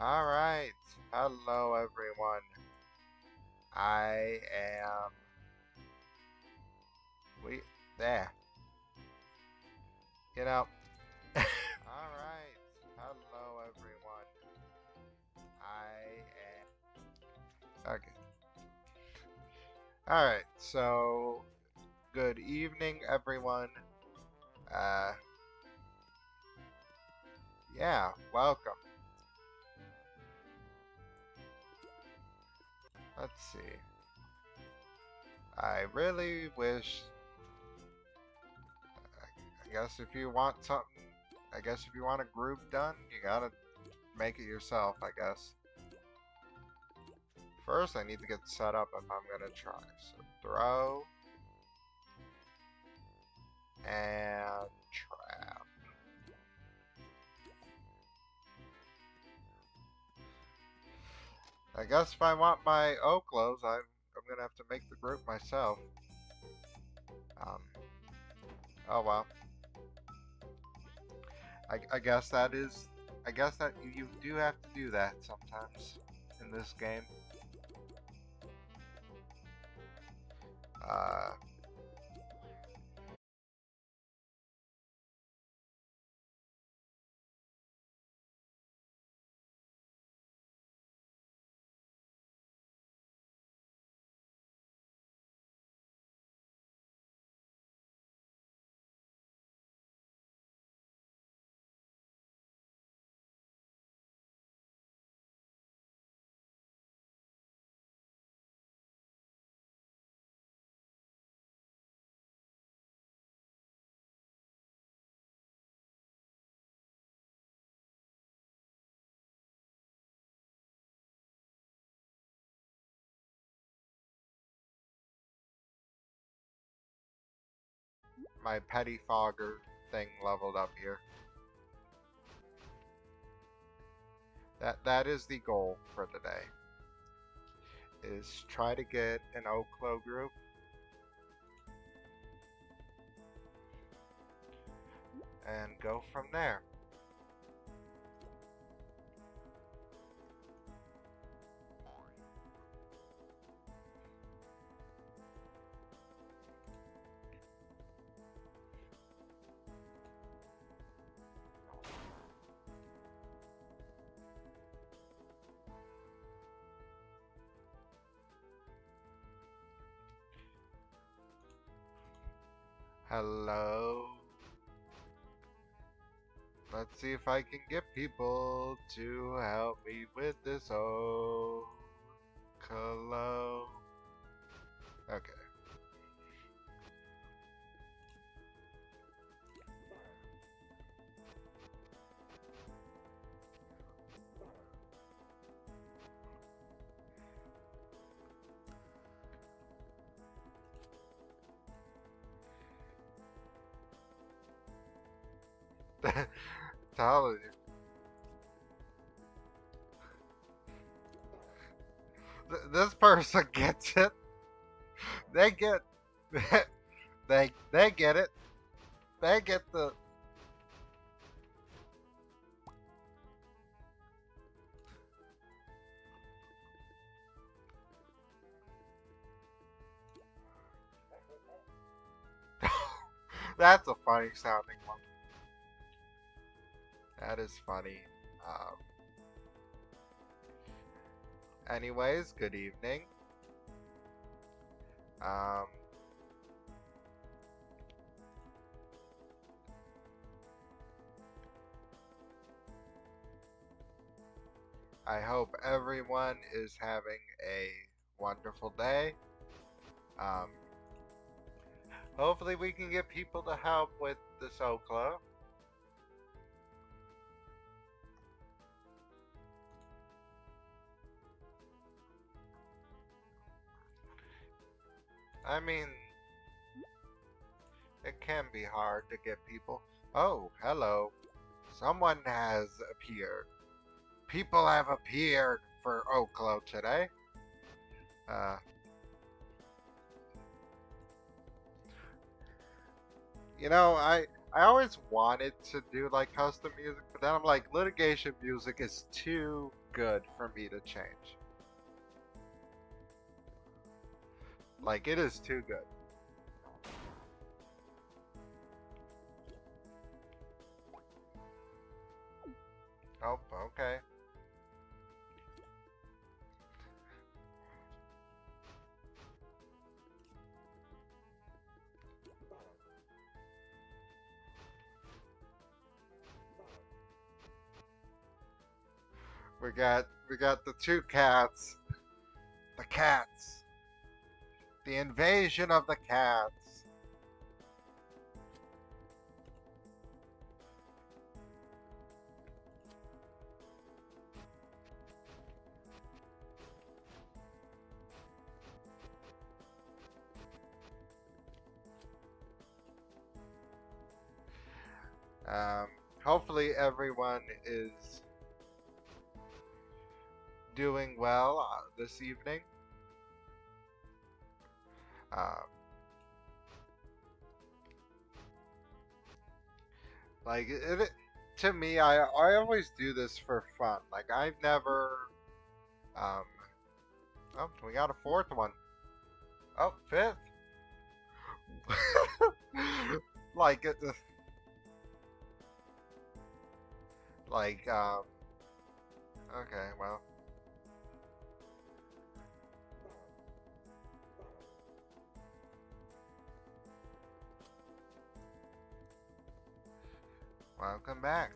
Alright, hello everyone. I am... We... There. You know... Alright, hello everyone. I am... Okay. Alright, so... Good evening everyone. Uh... Yeah, welcome. Let's see. I really wish... I guess if you want something... I guess if you want a group done, you gotta make it yourself, I guess. First, I need to get set up if I'm gonna try. So, throw... And I guess if I want my Oklos, I'm, I'm gonna have to make the group myself. Um, oh well. I, I guess that is, I guess that you, you do have to do that sometimes in this game. Uh, my petty fogger thing leveled up here. That that is the goal for today. Is try to get an Oklo group. And go from there. Hello. Let's see if I can get people to help me with this oh hello. Okay. Th this person gets it. They get they they get it. They get the That's a funny sounding one. That is funny. Um, anyways, good evening. Um, I hope everyone is having a wonderful day. Um, hopefully we can get people to help with this Oklo. I mean, it can be hard to get people. Oh, hello. Someone has appeared. People have appeared for Oklo today. Uh, you know, I I always wanted to do like custom music, but then I'm like, litigation music is too good for me to change. Like, it is too good. Oh, okay. We got we got the two cats. The cats. The invasion of the cats. Um, hopefully everyone is doing well uh, this evening. Um, like it, to me, I I always do this for fun. Like I've never, um, oh, we got a fourth one. Oh, fifth. like it, like um. Okay, well. Welcome back.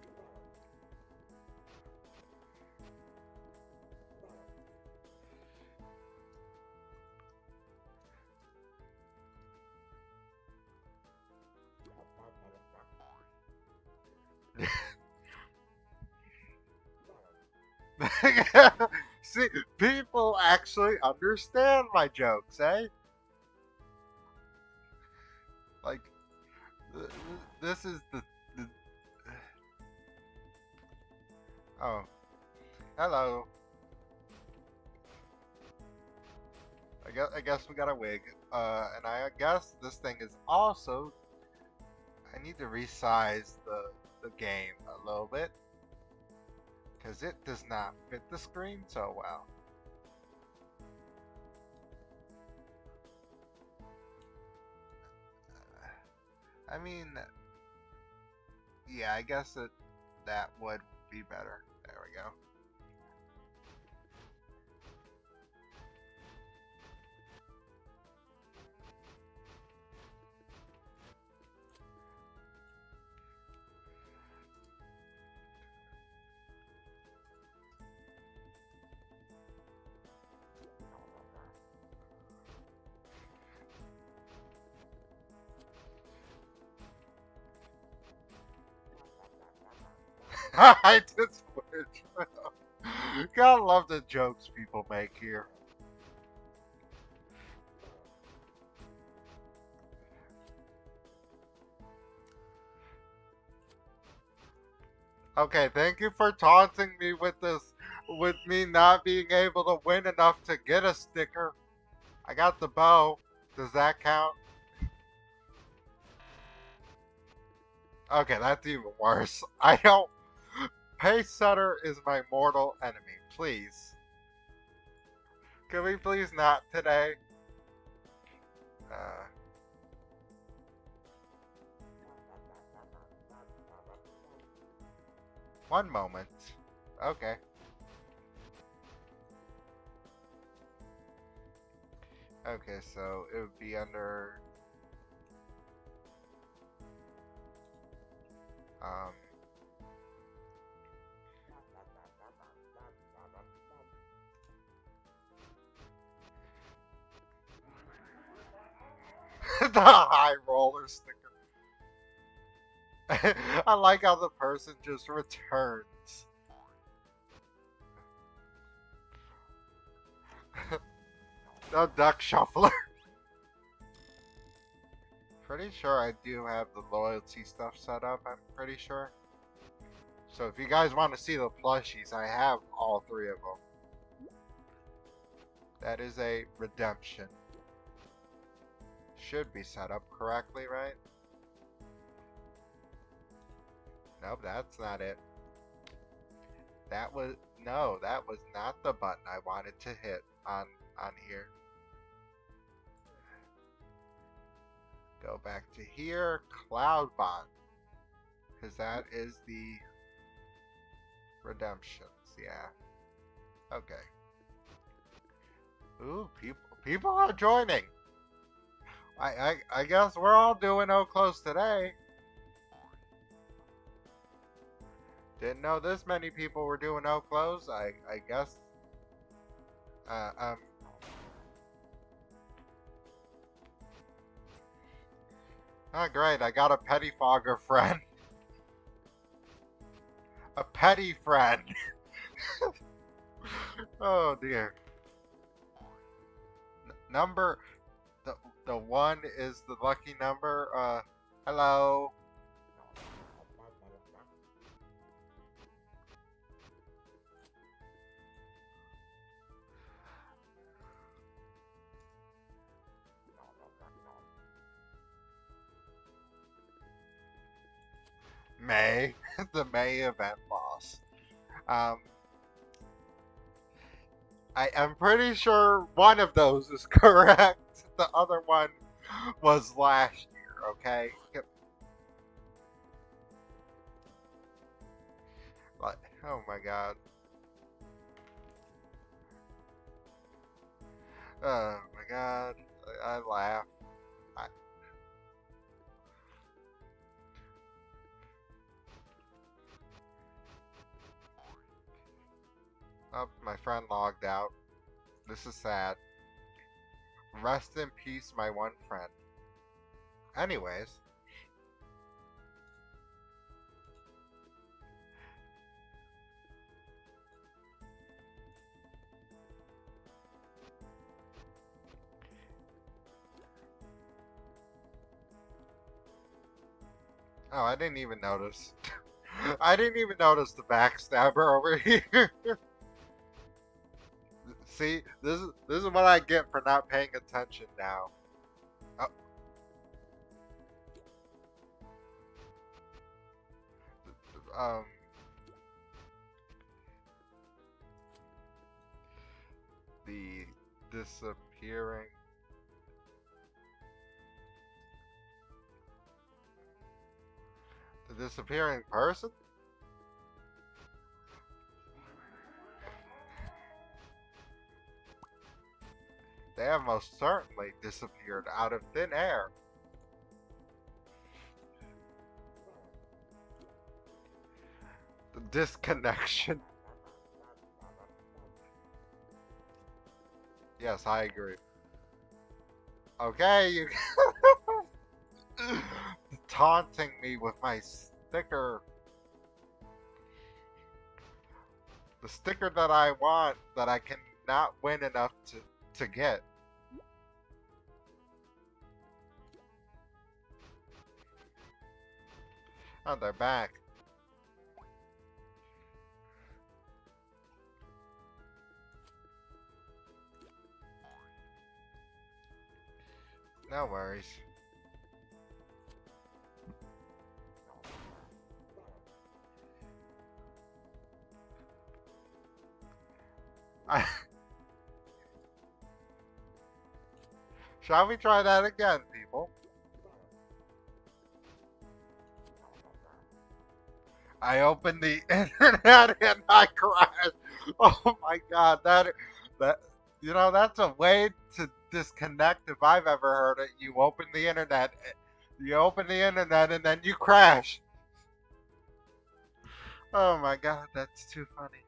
See, people actually understand my jokes, eh? Like, th- this is the Oh. Hello. I guess, I guess we got a wig. Uh, and I guess this thing is also... I need to resize the, the game a little bit. Because it does not fit the screen so well. I mean, yeah, I guess that that would be better. There we go. I just You gotta love the jokes people make here. Okay, thank you for taunting me with this, with me not being able to win enough to get a sticker. I got the bow. Does that count? Okay, that's even worse. I don't... Pacesetter is my mortal enemy. Please. Can we please not today? Uh... One moment. Okay. Okay, so it would be under... Um... the high roller sticker. I like how the person just returns. the duck shuffler. pretty sure I do have the loyalty stuff set up, I'm pretty sure. So if you guys want to see the plushies, I have all three of them. That is a redemption should be set up correctly, right? Nope, that's not it. That was... no, that was not the button I wanted to hit on on here. Go back to here, Cloudbot. Because that is the redemptions, yeah. Okay. Ooh, people people are joining. I I I guess we're all doing Oklo today. Didn't know this many people were doing Oklo. I I guess. Uh um. Oh great! I got a petty fogger friend. a petty friend. oh dear. N number the one is the lucky number. Uh, hello. May, the May event boss. Um, I am pretty sure one of those is correct. The other one was last year, okay? Oh my god. Oh my god. I, I laugh. Oh, my friend logged out. This is sad. Rest in peace, my one friend. Anyways. Oh, I didn't even notice. I didn't even notice the backstabber over here. See, this is this is what I get for not paying attention now. Oh. Um. The disappearing. The disappearing person? They have most certainly disappeared out of thin air. The disconnection. Yes, I agree. Okay, you taunting me with my sticker. The sticker that I want that I cannot win enough to, to get. Oh, they're back. No worries. Shall we try that again, people? I opened the internet and I crashed. Oh my god, that that you know that's a way to disconnect if I've ever heard it. You open the internet, eh, you open the internet and then you crash. Oh my god, that's too funny.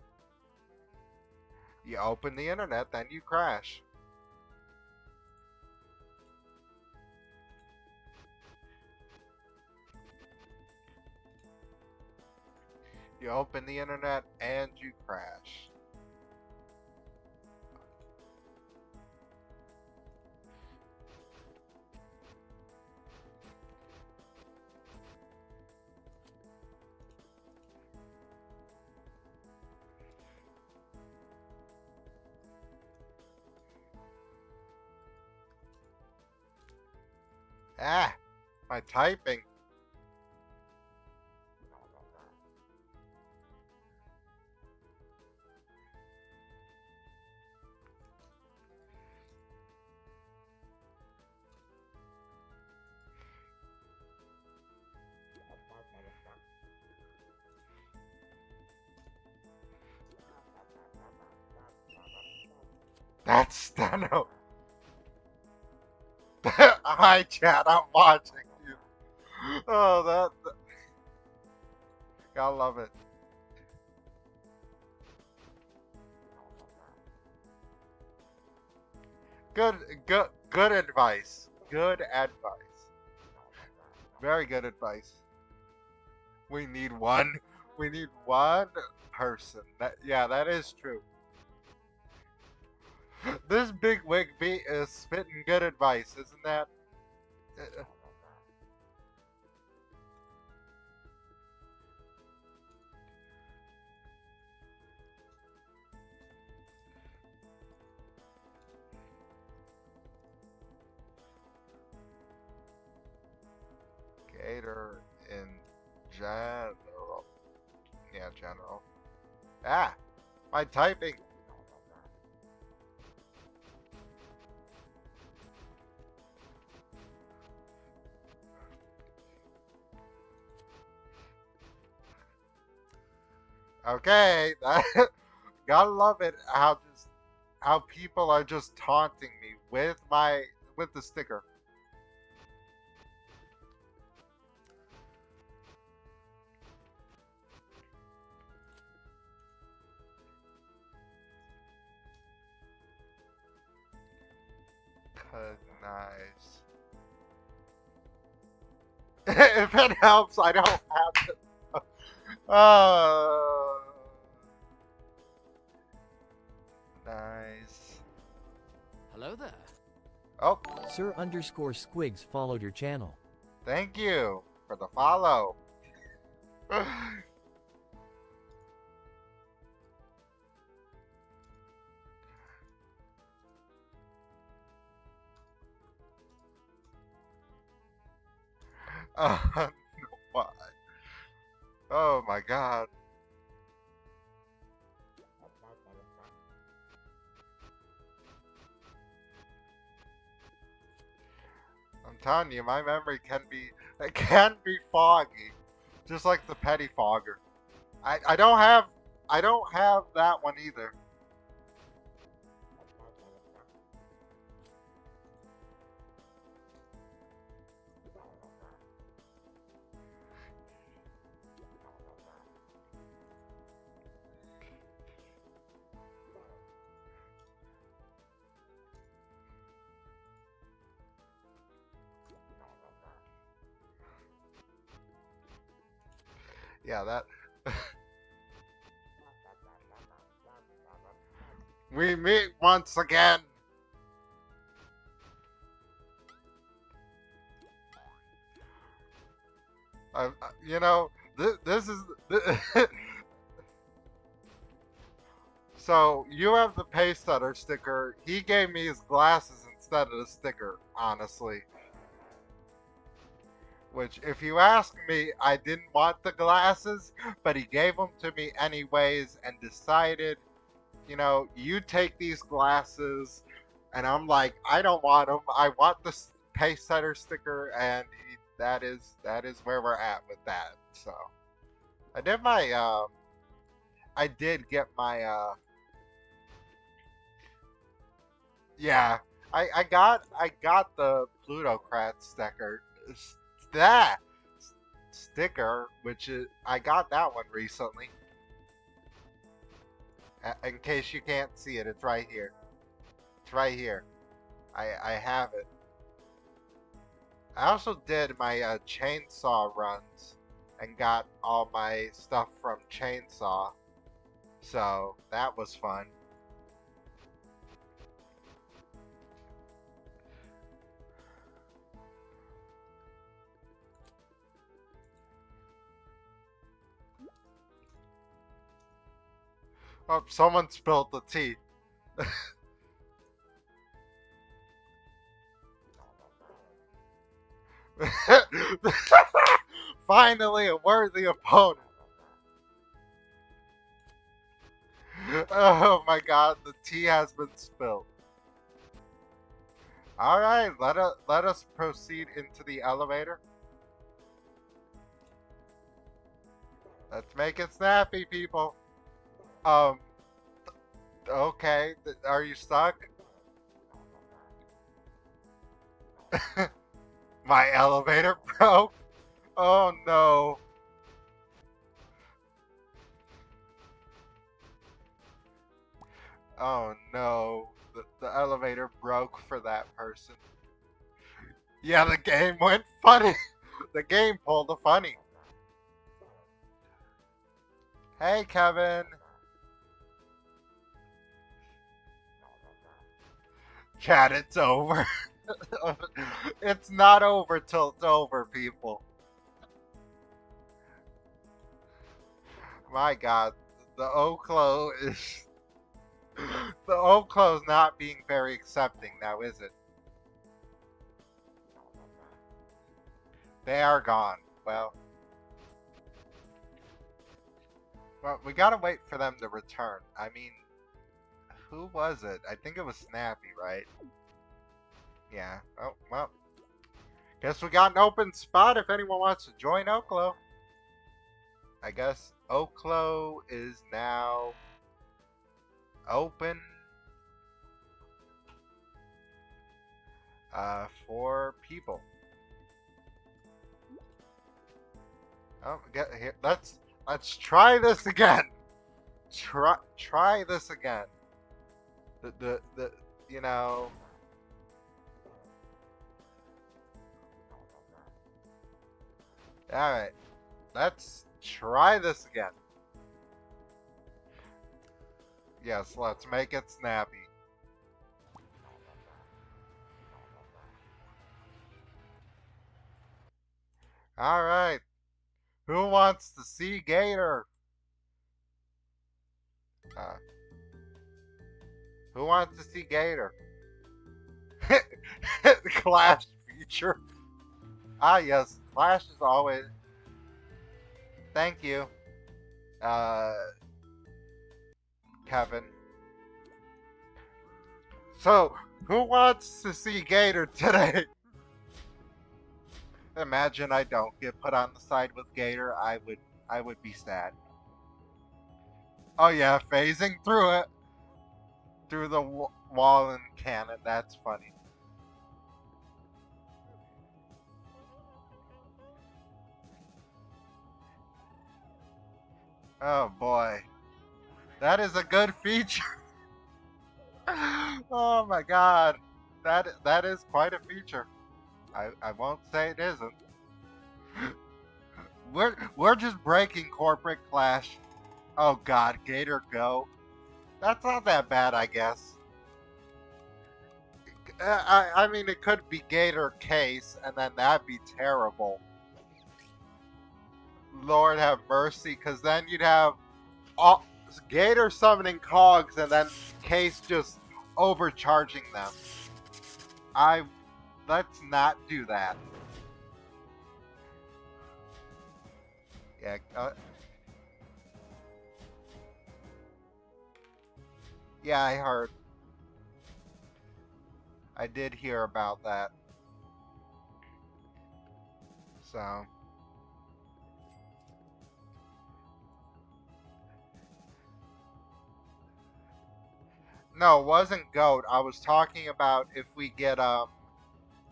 You open the internet, then you crash. You open the internet and you crash. Ah, my typing. Chat. I'm watching you. Oh, that. that... Gotta love it. Good, good, good advice. Good advice. Very good advice. We need one. We need one person. That yeah, that is true. This big wig beat is spitting good advice, isn't that? Gator in general. Yeah, general. Ah! My typing! Okay, gotta love it how just how people are just taunting me with my with the sticker. Nice. if it helps, I don't have to. Uh, Sir underscore Squigs followed your channel. Thank you for the follow. Uh, telling you, my memory can be it can be foggy, just like the petty fogger. I I don't have I don't have that one either. Once again. Uh, you know, this, this is. So you have the Pacesetter sticker. He gave me his glasses instead of the sticker. Honestly. Which, if you ask me, I didn't want the glasses, but he gave them to me anyways and decided, you know, you take these glasses. And I'm like, I don't want them. I want the Pacesetter sticker, and he, that is that is where we're at with that. So, I did my, um, I did get my, uh, yeah, I I got I got the Plutocrat sticker that sticker, which is I got that one recently. In case you can't see it, it's right here. It's right here. I I have it. I also did my uh, chainsaw runs and got all my stuff from chainsaw. So that was fun. Oh, someone spilled the tea. Finally, a worthy opponent. Oh my god, the tea has been spilled. Alright, let, let us proceed into the elevator. Let's make it snappy, people. Um, okay, are you stuck? My elevator broke? Oh no. Oh no, the, the elevator broke for that person. Yeah, the game went funny. the game pulled a funny. Hey, Kevin. Chat, it's over. it's not over till it's over, people. My god, the Oklo is... the Oklo is not being very accepting now, is it? They are gone. Well... Well, we gotta wait for them to return. I mean, who was it? I think it was Snappy, right? Yeah. Oh, well. Guess we got an open spot if anyone wants to join Oklo. I guess Oklo is now open uh, for people. Oh, get here. Let's let's try this again. Try try this again. The the the you know. All right, let's try this again. Yes, let's make it snappy. All right. Who wants to see Gator? Uh, who wants to see Gator? Clash feature. Ah, yes. Clash is always. Thank you. Uh, Kevin. So, who wants to see Gator today? Imagine I don't get put on the side with Gator. I would, I would be sad. Oh yeah, phasing through it, through the wall and cannon. That's funny. Oh boy. That is a good feature. oh my god. That that is quite a feature. I, I won't say it isn't. we're we're just breaking corporate clash. Oh god, Gator go. That's not that bad, I guess. Uh, I, I mean, it could be Gator Case, and then that'd be terrible. Lord have mercy, because then you'd have all, Gator summoning Cogs, and then Case just overcharging them. I let's not do that. Yeah. Uh, yeah, I heard. I did hear about that. So. No, it wasn't goat. I was talking about if we get um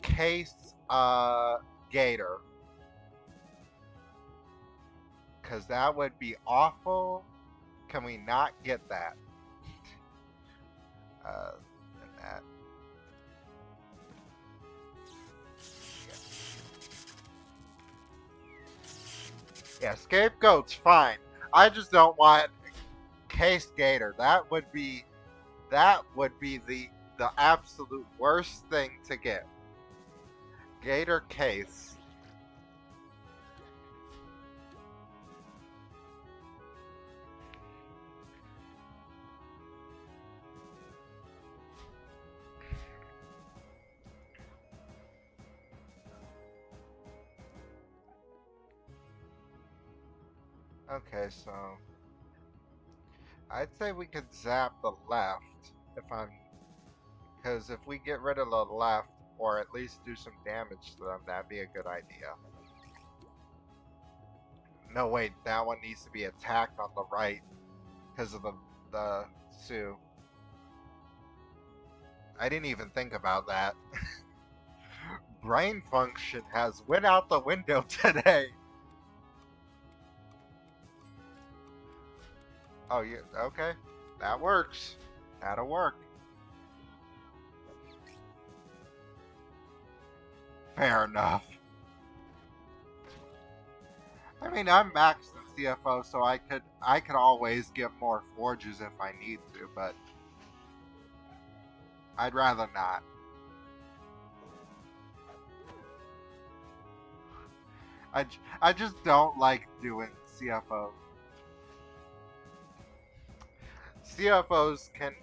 case uh, Gator. Because that would be awful. Can we not get that? Uh, and that. Yeah, scapegoat's fine. I just don't want case gator. That would be that would be the the absolute worst thing to get. Gator case. Okay, so I'd say we could zap the left if I'm because if we get rid of the left or at least do some damage to them, that'd be a good idea. No, wait, that one needs to be attacked on the right because of the, the Sue. I didn't even think about that. brain function has went out the window today. Oh, yeah. okay? That works. That'll work. Fair enough. I mean, I'm maxed in CFO, so I could I could always get more forges if I need to, but I'd rather not. I, I just don't like doing CFO. CFOs can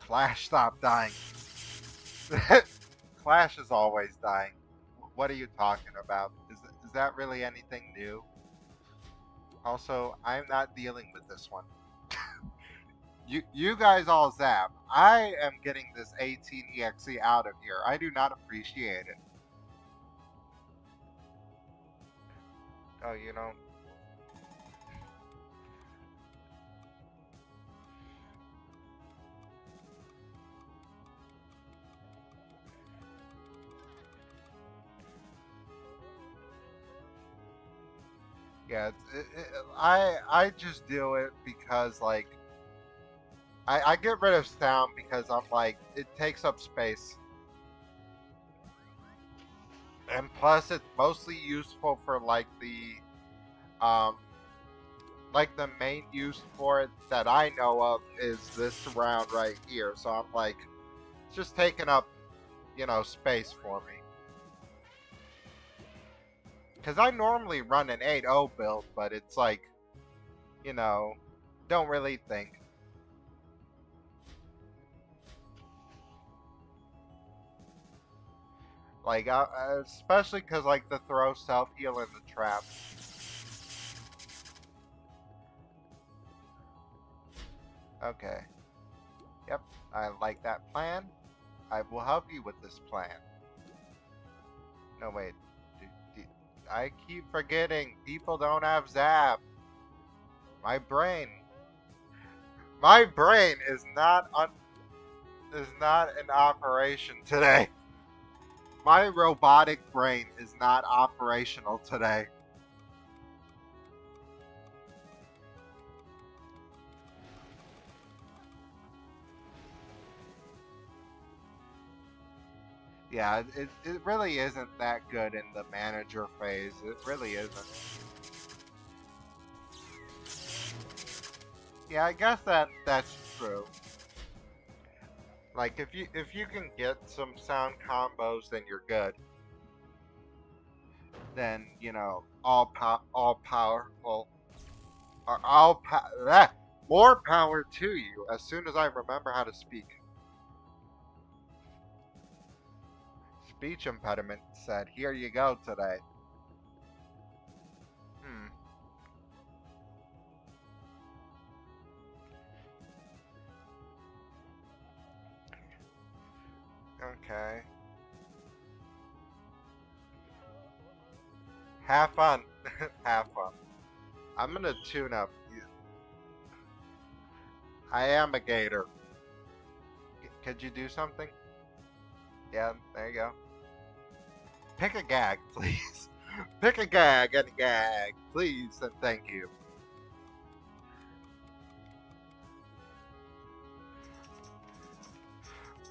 Clash stop dying. Clash is always dying. What are you talking about? Is is that really anything new? Also, I'm not dealing with this one. you you guys all zap. I am getting this 18 EXE out of here. I do not appreciate it. Oh, you know. Yeah, it, it, I I just do it because like I I get rid of sound because I'm like it takes up space. And plus it's mostly useful for like the um like the main use for it that I know of is this round right here. So I'm like it's just taking up, you know, space for me. Because I normally run an 8-0 build, but it's like, you know, don't really think. Like, uh, especially because, like, the throw self-heal in the trap. Okay. Yep, I like that plan. I will help you with this plan. No, wait. I keep forgetting people don't have Zap. My brain. My brain is not un is not in operation today. My robotic brain is not operational today. Yeah, it, it really isn't that good in the manager phase. It really isn't. Yeah, I guess that that's true. Like if you if you can get some sound combos, then you're good. Then you know all pow all powerful, or all pa that more power to you. As soon as I remember how to speak. Speech impediment said, here you go today. Hmm. Okay. Have fun. Have fun. I'm gonna tune up. I am a gator. C could you do something? Yeah, there you go. Pick a gag, please. Pick a gag and a gag, please, and thank you.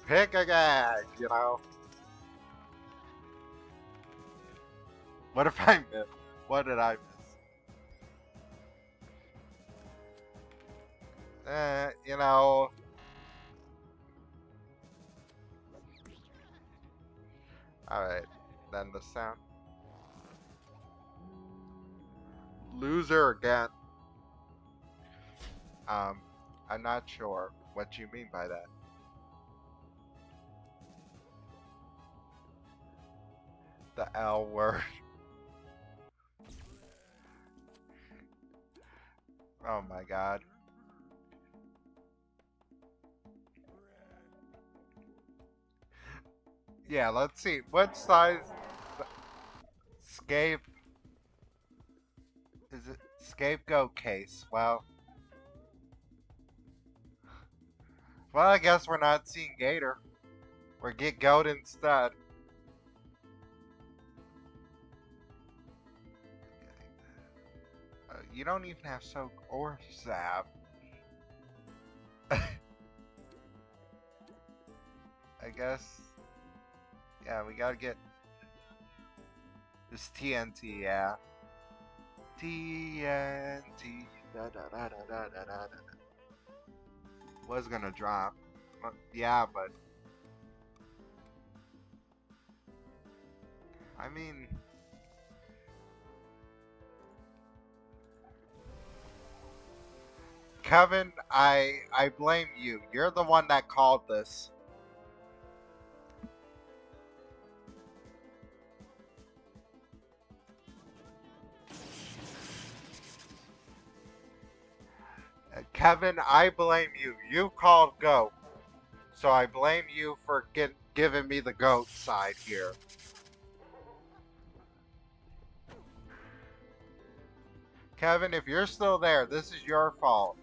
Pick a gag, you know. What if I miss? What did I miss? Eh, you know. Alright than the sound. Loser again. Um, I'm not sure what you mean by that. The L word. oh my god. Yeah, let's see. What size Scape. Is it scapegoat case? Well. Well, I guess we're not seeing Gator. Or get goat instead. Uh, you don't even have soak or zap. I guess. Yeah, we gotta get this TNT, yeah. TNT. Da, da, da, da, da, da, da, da. Was gonna drop. Yeah, but. I mean. Kevin, I I blame you. You're the one that called this. Kevin, I blame you. You called goat. So I blame you for get, giving me the goat side here. Kevin, if you're still there, this is your fault.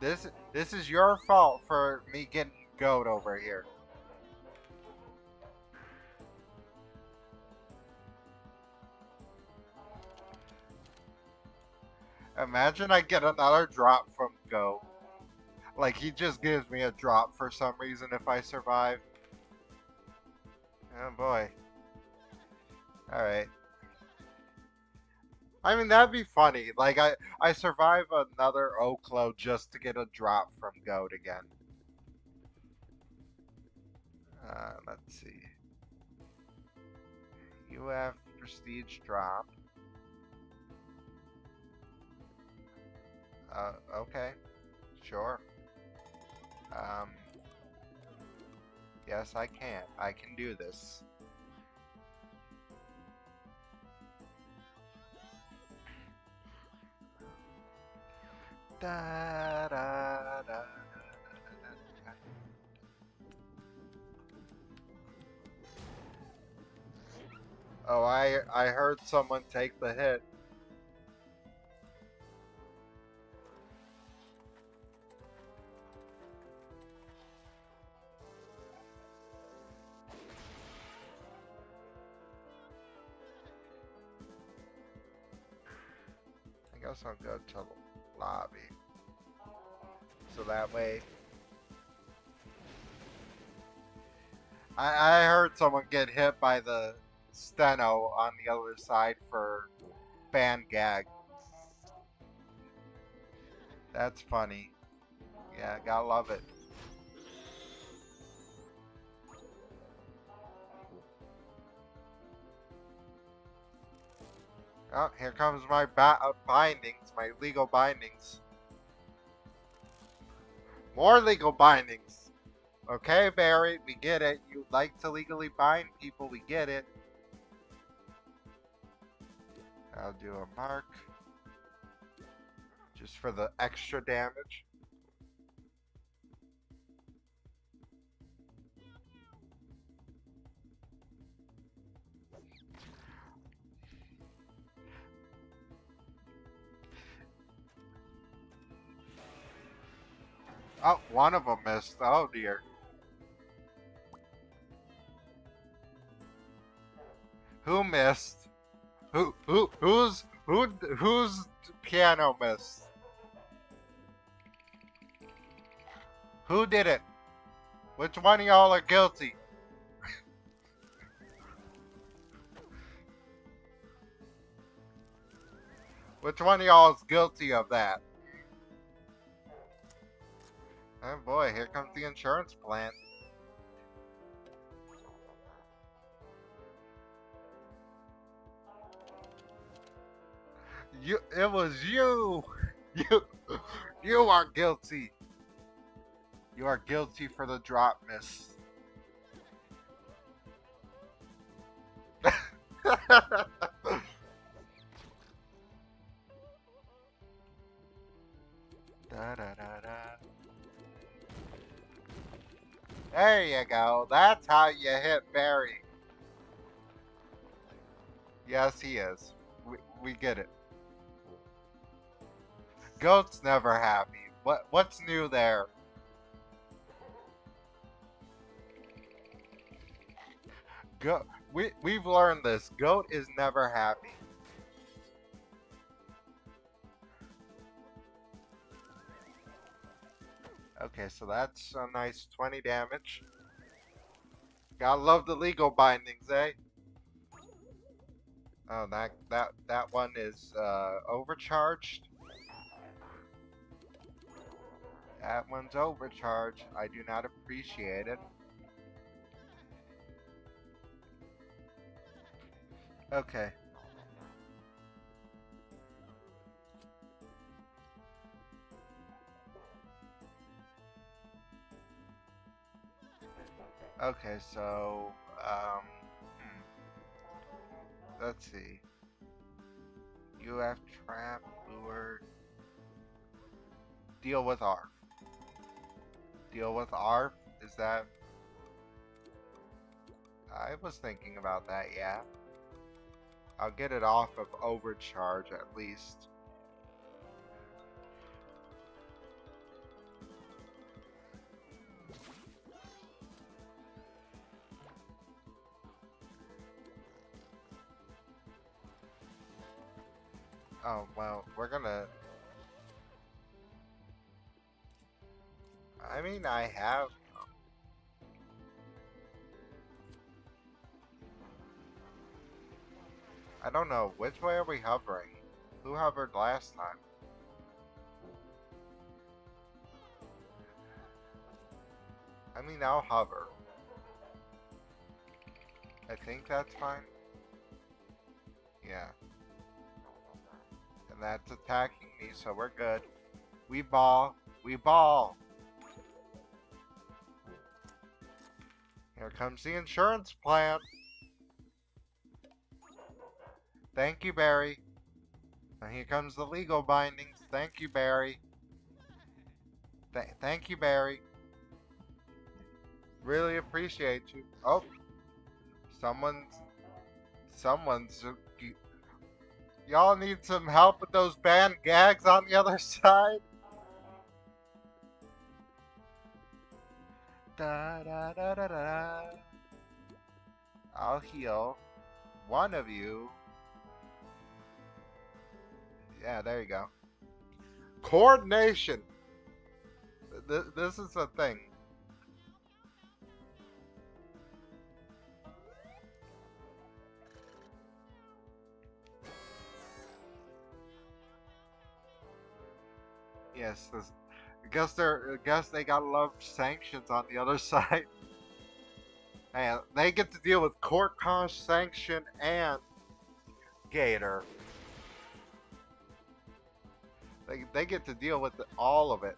This this is your fault for me getting goat over here. Imagine I get another drop from Go. Like he just gives me a drop for some reason if I survive. Oh boy. Alright. I mean that'd be funny. Like I I survive another Oklo just to get a drop from Goat again. Uh, let's see. You have prestige drop. Uh, okay. Sure. Um, yes, I can. I can do this. Da, da, da. Oh, I I heard someone take the hit. I'll go to the lobby. So that way. I, I heard someone get hit by the steno on the other side for fan gag. That's funny. Yeah, gotta love it. Oh, here comes my uh, bindings, my legal bindings. More legal bindings. Okay, Barry, we get it. You like to legally bind people, we get it. I'll do a mark. Just for the extra damage. Oh, one of them missed. Oh dear. Who missed? Who who who's who whose piano missed? Who did it? Which one of y'all are guilty? Which one of y'all is guilty of that? Oh boy, here comes the insurance plant. You, it was you. You, you are guilty. You are guilty for the drop miss. da, da, da, There you go. That's how you hit Barry. Yes, he is. We, we get it. Goat's never happy. What what's new there? Go. We we've learned this. Goat is never happy. Okay, so that's a nice 20 damage. Gotta love the legal bindings, eh? Oh, that that that one is uh, overcharged. That one's overcharged. I do not appreciate it. Okay. Okay, so, um, hmm. let's see. Have trap, lure, deal with ARF. Deal with ARF, is that? I was thinking about that, yeah. I'll get it off of overcharge at least. Oh, well, we're gonna... I mean, I have... I don't know, which way are we hovering? Who hovered last time? I mean, I'll hover. I think that's fine. Yeah. And that's attacking me, so we're good. We ball. We ball. Here comes the insurance plan. Thank you, Barry. And here comes the legal bindings. Thank you, Barry. Th thank you, Barry. Really appreciate you. Oh, someone's, someone's, y'all need some help with those banned gags on the other side? Da da da da da. I'll heal one of you. Yeah, there you go. Coordination. Th this is a thing. Yes, this, I guess they're. Guess they gotta love sanctions on the other side. And they get to deal with court cost sanction and Gator. They, they get to deal with it, all of it.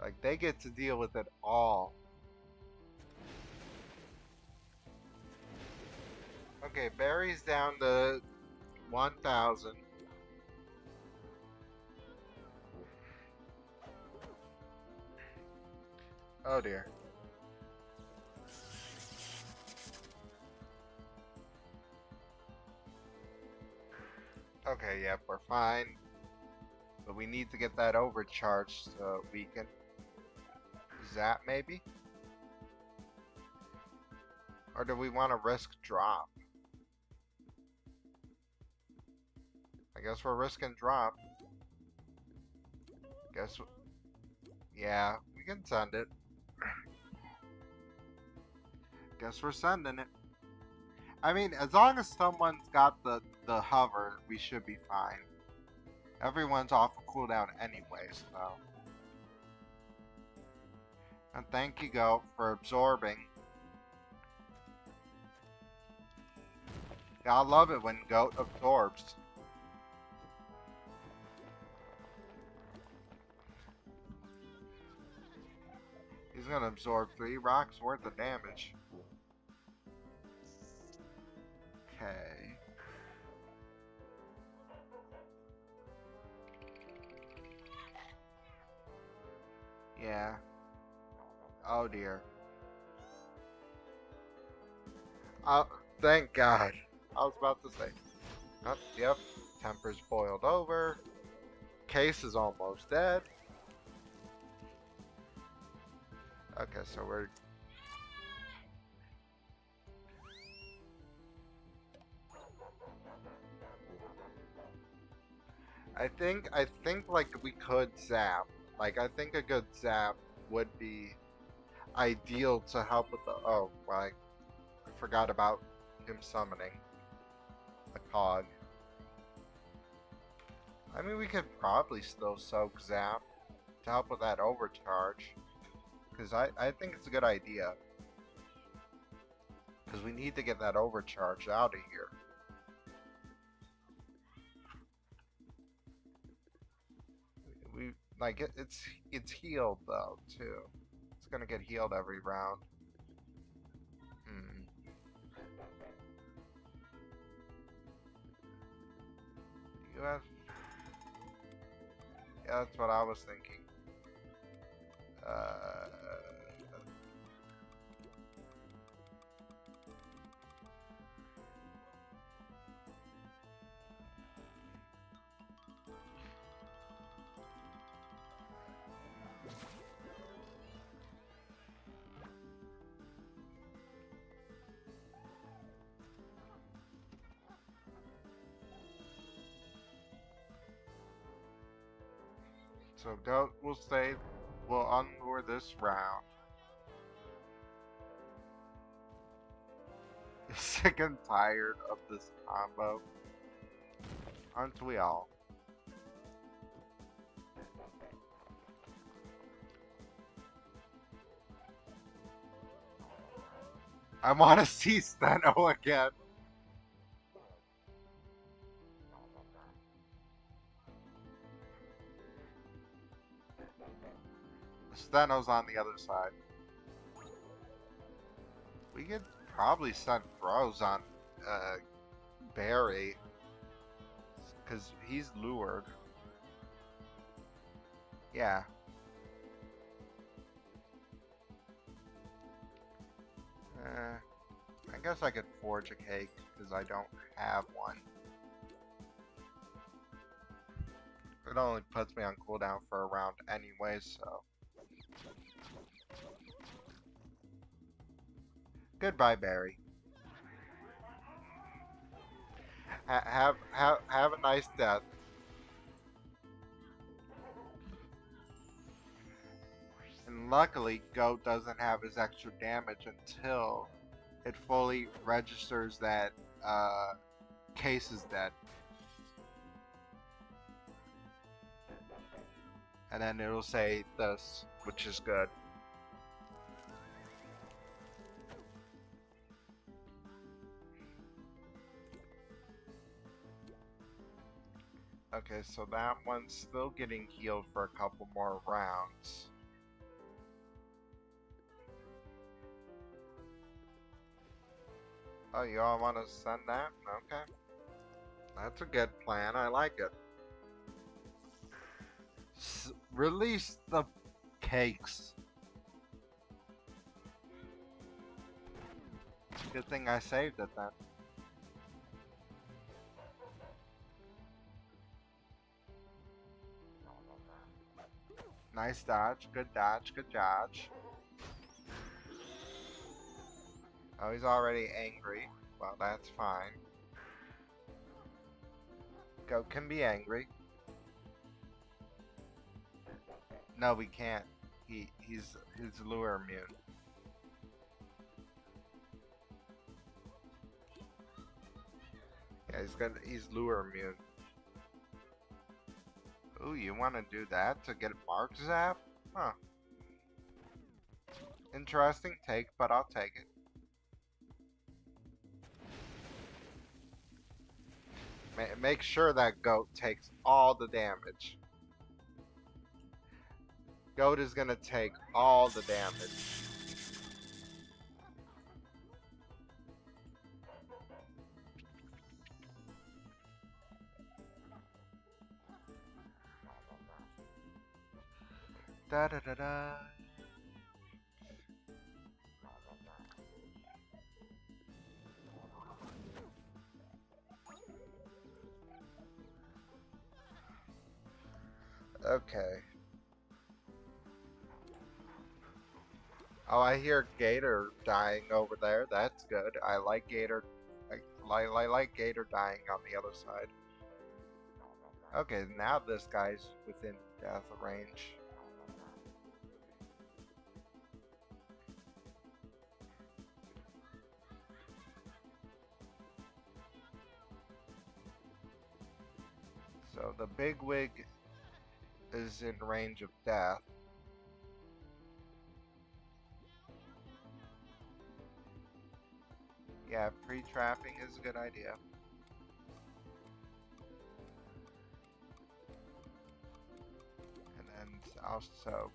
Like, they get to deal with it all. Okay, Barry's down to 1,000. Oh dear. Okay, yep, we're fine. But we need to get that overcharged so we can zap maybe? Or do we want to risk drop? I guess we're risking drop. Guess, yeah, we can send it. Guess we're sending it. I mean, as long as someone's got the, the hover, we should be fine. Everyone's off of cooldown anyway, so. And thank you, Go, for absorbing. Yeah, I love it when Goat absorbs. He's gonna absorb three rocks worth of damage. Okay. Yeah. Oh dear. Oh, thank God. I was about to say. Oh, yep. Temper's boiled over. Case is almost dead. Okay, so we're... I think, I think, like, we could zap. Like, I think a good zap would be ideal to help with the... Oh, well, I forgot about him summoning a cog. I mean, we could probably still soak Zap to help with that overcharge. Cause I, I think it's a good idea. Cause we need to get that overcharge out of here. we like it, it's it's healed though too. It's gonna get healed every round. Hmm. You have. Yeah, that's what I was thinking. So Goat will stay, will unlure this round. Sick and tired of this combo. Aren't we all? I want to see Steno again. Steno's on the other side. We could probably send Bros on uh, Barry. Because he's lured. Yeah. Uh, I guess I could forge a cake because I don't have one. It only puts me on cooldown for a round anyway, so. Goodbye, Barry. Ha have have have a nice death. And luckily, Goat doesn't have his extra damage until it fully registers that uh, Case is dead. And then it'll say this, which is good. Okay, so that one's still getting healed for a couple more rounds. Oh, you all want to send that? Okay. That's a good plan. I like it. S release the cakes. Good thing I saved it then. Nice dodge, good dodge, good dodge. Oh, he's already angry. Well, that's fine. Goat can be angry. No, we can't. He he's he's lure immune. Yeah, he's got he's lure immune. Ooh, you want to do that to get Mark Zap? Huh. Interesting take, but I'll take it. Ma make sure that goat takes all the damage. Goat is gonna take all the damage. Da da da da. Okay. Oh, I hear Gator dying over there. That's good. I like Gator. I, I, I like Gator dying on the other side. Okay, now this guy's within death range. So the big wig is in range of death. Yeah, pre-trapping is a good idea. And then I'll soak.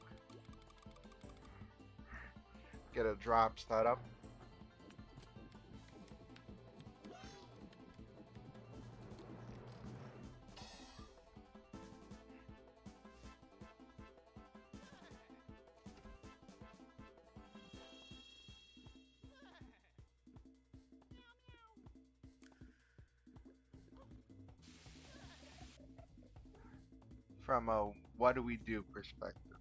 Get a drop set up. We do perspective.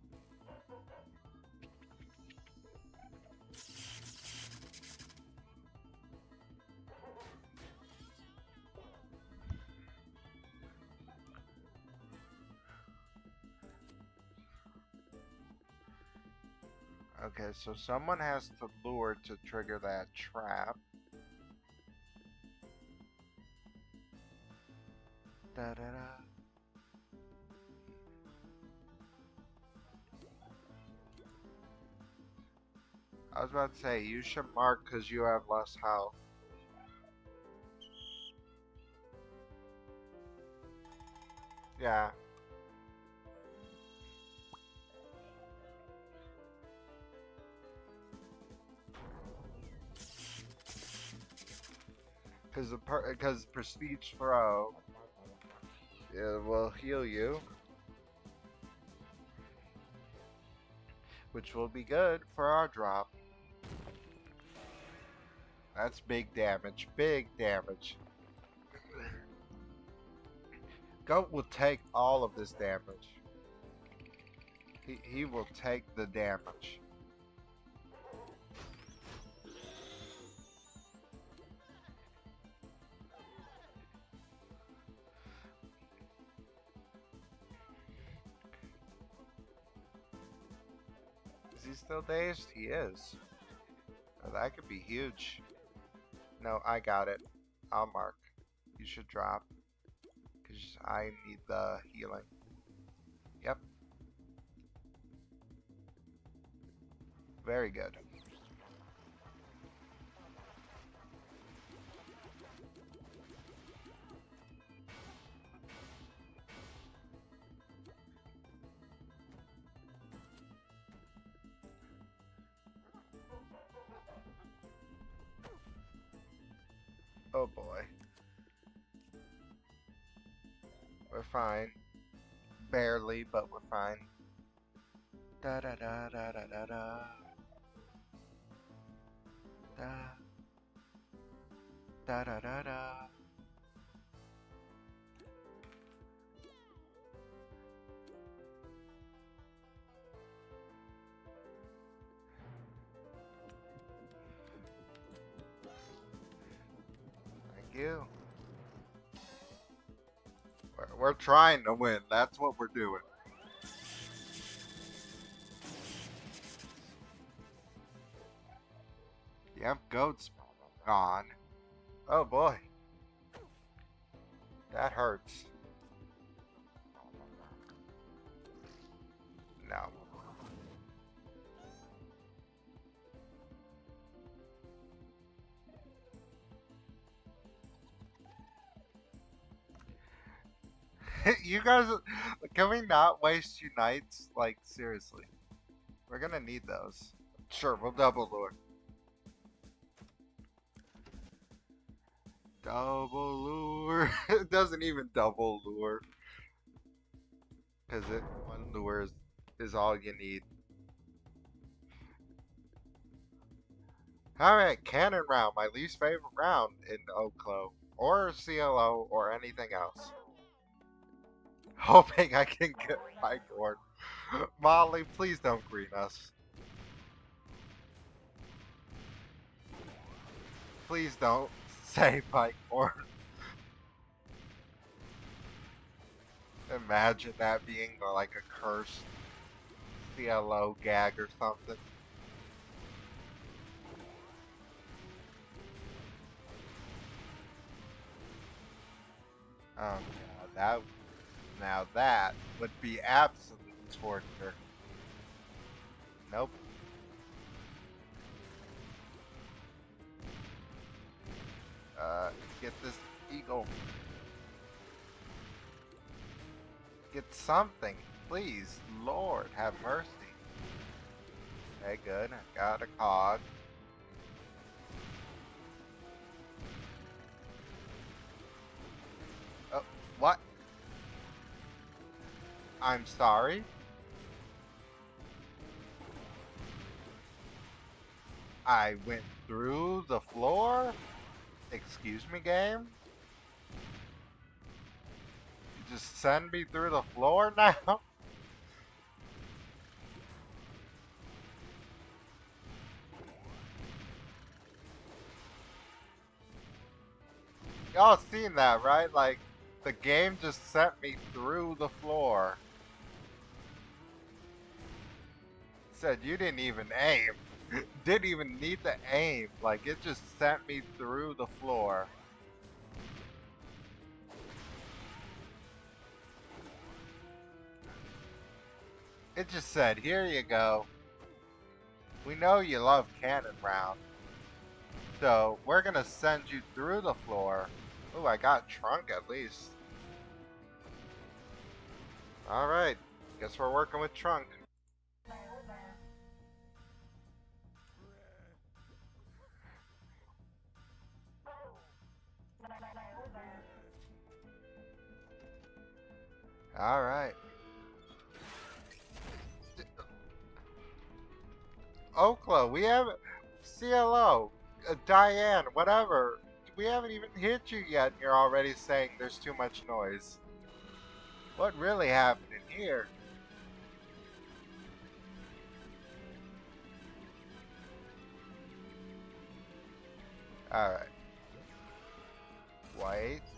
Okay, so someone has to lure to trigger that trap. Da da da. Was about to say, you should mark because you have less health. Yeah. Because the because prestige throw, it will heal you, which will be good for our drop. That's big damage. Big damage. Goat will take all of this damage. He, he will take the damage. Is he still dazed? He is. That could be huge. No, I got it. I'll mark. You should drop. Because I need the healing. Yep. Very good. We're, trying to win. That's what we're doing. Yep, goat's gone. Oh boy. Guys, can we not waste nights? Like, seriously. We're gonna need those. Sure, we'll double lure. Double lure. it doesn't even double lure. Because it one lure is, is all you need. Alright, cannon round, my least favorite round in Oklo. Or CLO or anything else. Hoping I can get my gourd. Molly, please don't green us. Please don't say my gourd. Imagine that being like a cursed CLO gag or something. Oh, that now that would be absolute torture. Nope. Uh, get this eagle. Get something, please. Lord, have mercy. Okay, good. I got a cog. Oh, what? I'm sorry? I went through the floor? Excuse me, game? You just send me through the floor now? Y'all seen that, right? Like, the game just sent me through the floor. Said you didn't even aim. didn't even need to aim. Like, it just sent me through the floor. It just said, here you go. We know you love cannon round. So, we're gonna send you through the floor. Ooh, I got trunk at least. Alright, guess we're working with trunk. Alright. Oklo, we haven't... CLO, uh, Diane, whatever. We haven't even hit you yet and you're already saying there's too much noise. What really happened in here? Alright. Wait.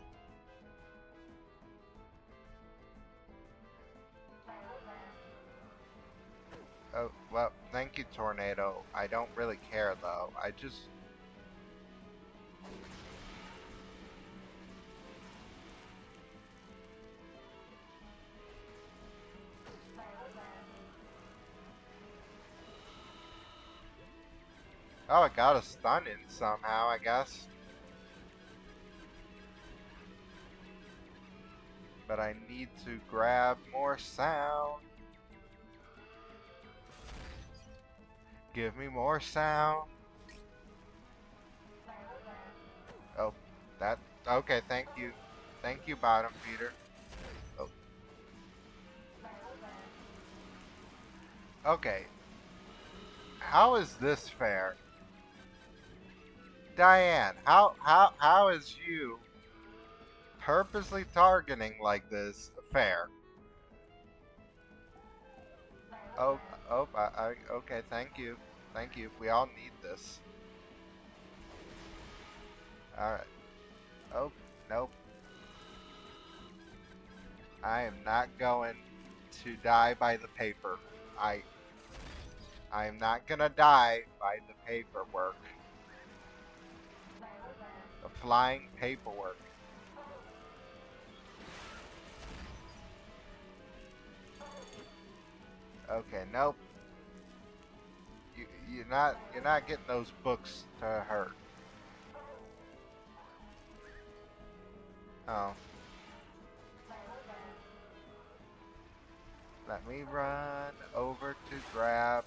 Oh, well, thank you, Tornado. I don't really care, though. I just... Oh, I got a stun in somehow, I guess. But I need to grab more sound. Give me more sound. Oh, that, okay, thank you. Thank you, bottom feeder. Oh. Okay. How is this fair? Diane, how, how, how is you purposely targeting like this fair? Oh, oh, I, I, okay, thank you. Thank you. We all need this. Alright. Oh, nope. I am not going to die by the paper. I, I am not gonna die by the paperwork. The flying paperwork. Okay, nope. You you're not you're not getting those books to hurt. Oh. Let me run over to grab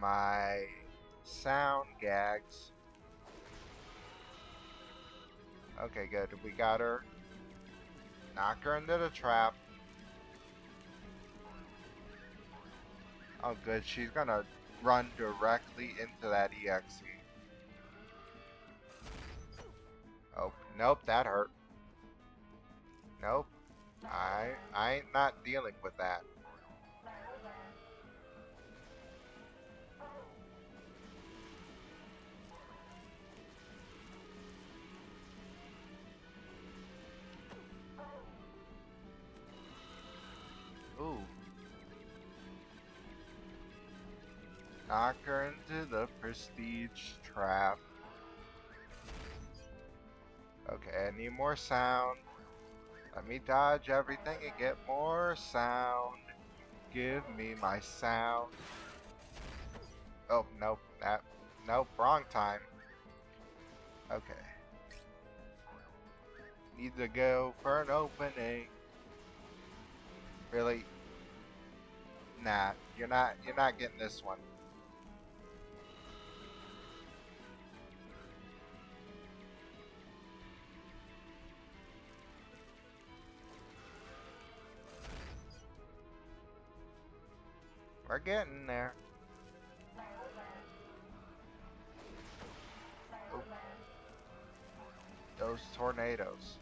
my sound gags. Okay, good. We got her. Knock her into the trap. Oh good, she's gonna run directly into that EXE. Oh, nope, that hurt. Nope. I I ain't not dealing with that. Knock her into the prestige trap. Okay, I need more sound. Let me dodge everything and get more sound. Give me my sound. Oh, nope, that, nope, wrong time. Okay. Need to go for an opening. Really? Nah, you're not, you're not getting this one. We're getting there. Oop. Those tornadoes.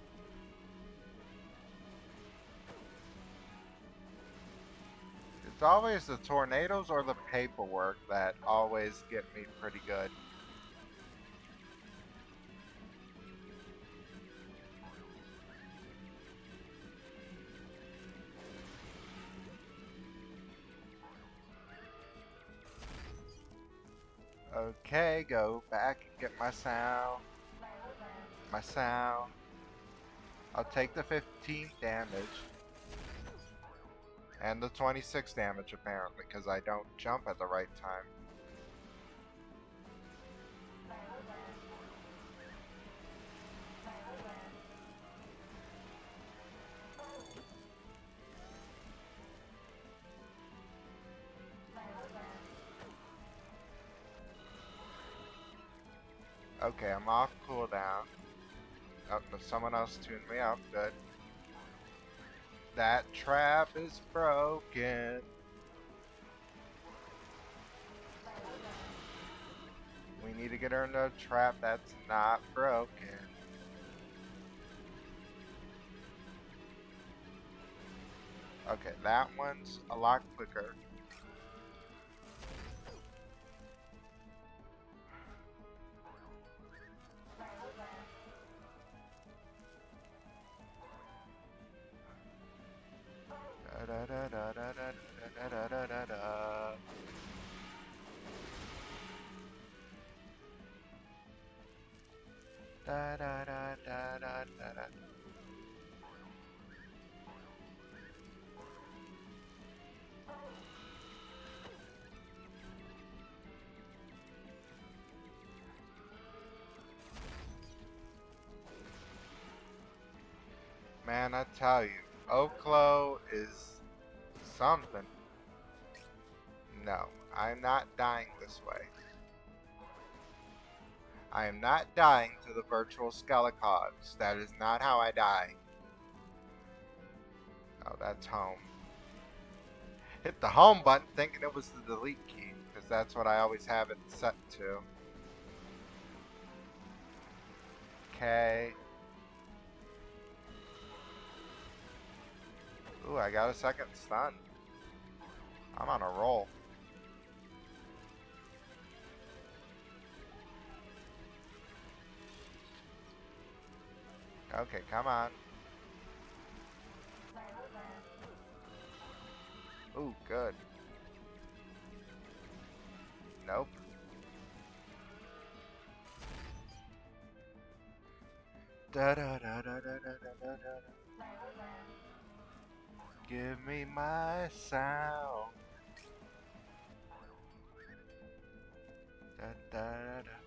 It's always the tornadoes or the paperwork that always get me pretty good. Okay, go back and get my sound. My sound. I'll take the 15 damage. And the 26 damage apparently, because I don't jump at the right time. Okay, I'm off cooldown. Oh, but someone else tuned me up. Good. That trap is broken. We need to get her into a trap that's not broken. Okay, that one's a lot quicker. Man, I tell you, Oklo is something. No, I'm not dying this way. I am not dying to the virtual Skelecogs. That is not how I die. Oh, that's home. Hit the home button thinking it was the delete key, because that's what I always have it set to. Okay. Ooh, I got a second stun. I'm on a roll. Okay, come on. Ooh, good. Nope. Da da da da da da da da da. Give me my sound. Da da da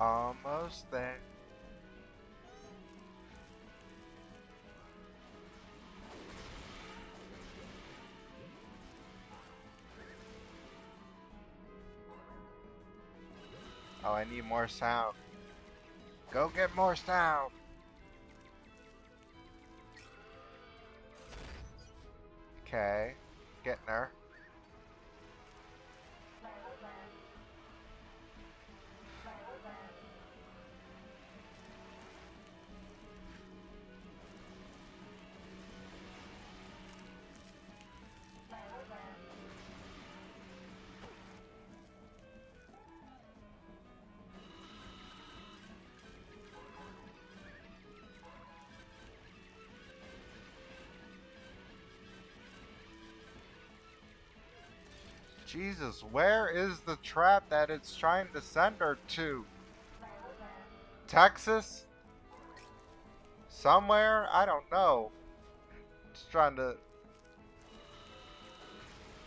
Almost there. Oh, I need more sound. Go get more sound. Okay, getting her. Jesus, where is the trap that it's trying to send her to? Texas? Somewhere? I don't know. Just trying to...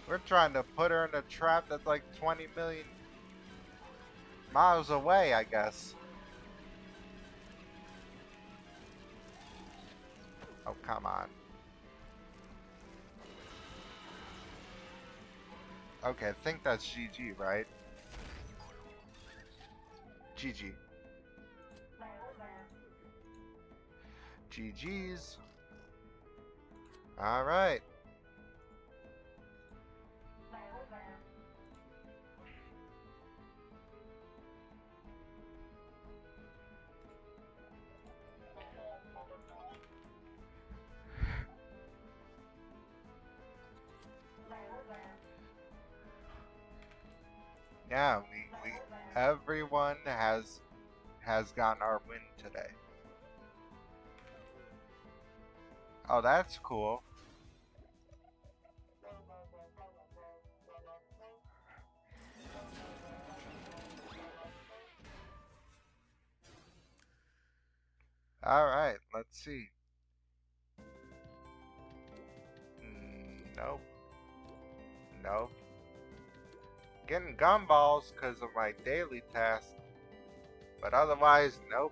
We're trying to put her in a trap that's like 20 million miles away, I guess. Oh, come on. Okay, I think that's GG, right? GG. GG's. Alright. Oh, that's cool. Alright, let's see. Nope. Nope. Getting gumballs because of my daily task. But otherwise, nope.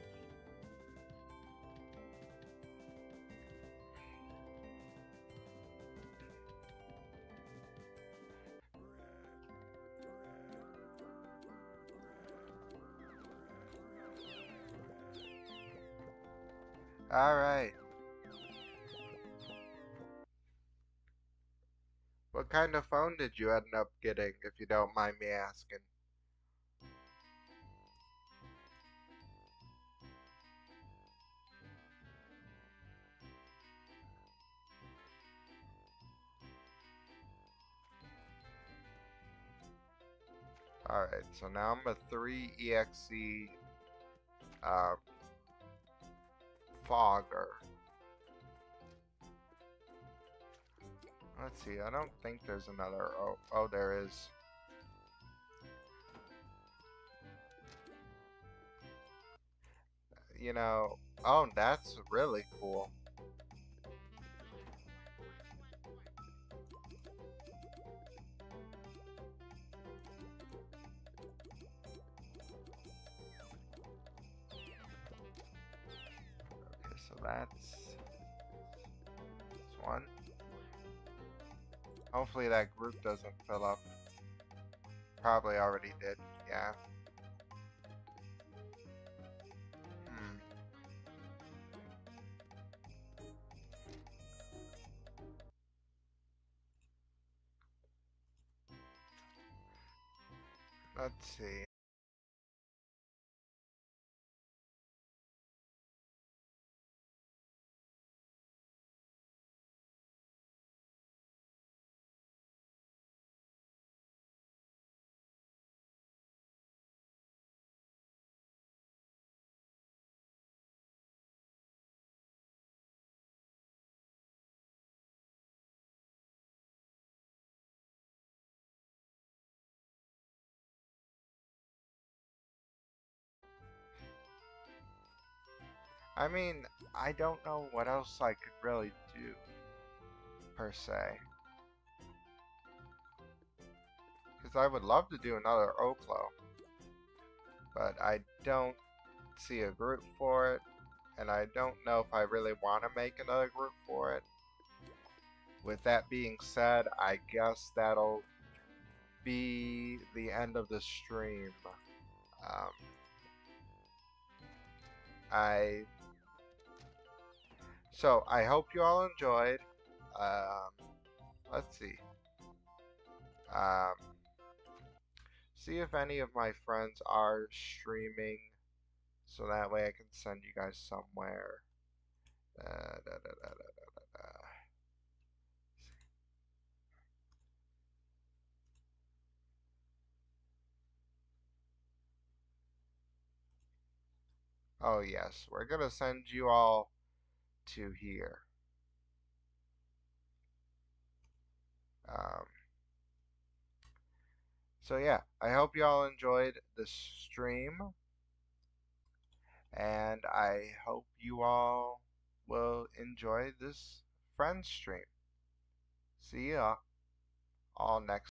All right. What kind of phone did you end up getting, if you don't mind me asking? Alright, so now I'm a 3 EXE Fogger. Let's see, I don't think there's another. Oh, oh, there is. You know, oh, that's really cool. That's this one. Hopefully that group doesn't fill up. Probably already did, yeah. Hmm. Let's see. I mean, I don't know what else I could really do, per se. Because I would love to do another Oklo, but I don't see a group for it, and I don't know if I really want to make another group for it. With that being said, I guess that'll be the end of the stream. Um, I so I hope you all enjoyed. Um, let's see. um, see if any of my friends are streaming so that way I can send you guys somewhere. Uh, da, da, da, oh yes, we're gonna send you all to here. Um, so yeah, I hope you all enjoyed this stream. And I hope you all will enjoy this friend stream. See ya all next